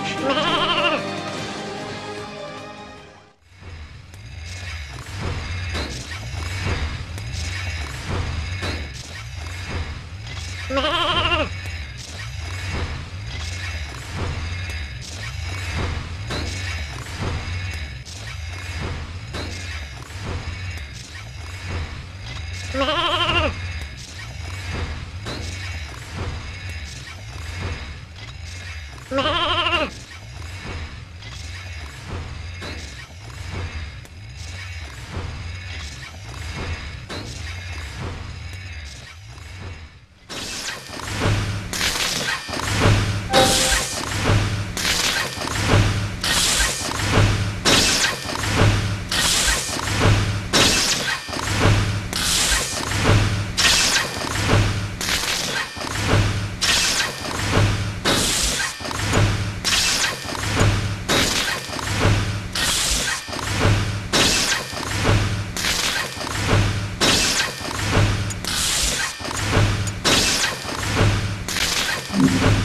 appreciate it. you